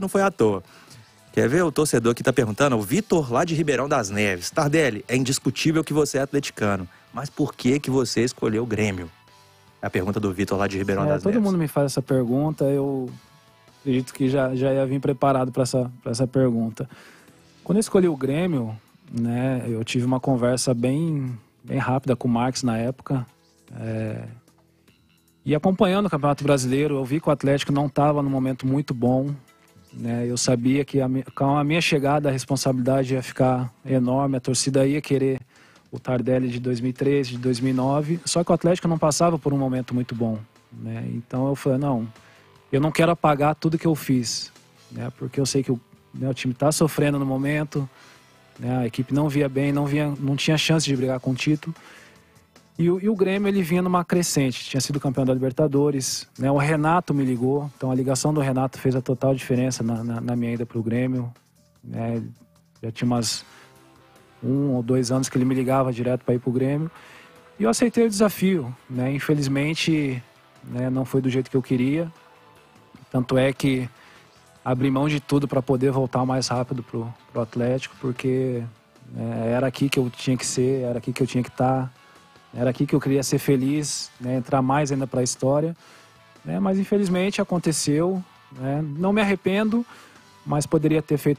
não foi à toa. Quer ver o torcedor que está perguntando? O Vitor, lá de Ribeirão das Neves. Tardelli, é indiscutível que você é atleticano, mas por que que você escolheu o Grêmio? É a pergunta do Vitor lá de Ribeirão É, das todo Neves. mundo me faz essa pergunta, eu acredito que já, já ia vir preparado para essa, pra essa pergunta. Quando eu escolhi o Grêmio, né, eu tive uma conversa bem, bem rápida com o Marx na época. é, e acompanhando o Campeonato Brasileiro, eu vi que o Atlético não estava num momento muito bom. Né, eu sabia que a mi- com a minha chegada a responsabilidade ia ficar enorme, a torcida ia querer o Tardelli de 2013, de 2009, só que o Atlético não passava por um momento muito bom. Né? Então eu falei, não, eu não quero apagar tudo que eu fiz, né? porque eu sei que o, né, o time está sofrendo no momento, né? a equipe não via bem, não, via, não tinha chance de brigar com o título. E o, e o Grêmio ele vinha numa crescente, tinha sido campeão da Libertadores, né? o Renato me ligou, então a ligação do Renato fez a total diferença na, na, na minha ida para o Grêmio. Né? Já tinha umas um ou dois anos que ele me ligava direto para ir para o Grêmio. E eu aceitei o desafio. Né? Infelizmente, né, não foi do jeito que eu queria. Tanto é que abri mão de tudo para poder voltar mais rápido pro, pro Atlético, porque né, era aqui que eu tinha que ser, era aqui que eu tinha que estar, era aqui que eu queria ser feliz, né, entrar mais ainda para a história. Né, mas infelizmente aconteceu. né, não me arrependo, mas poderia ter feito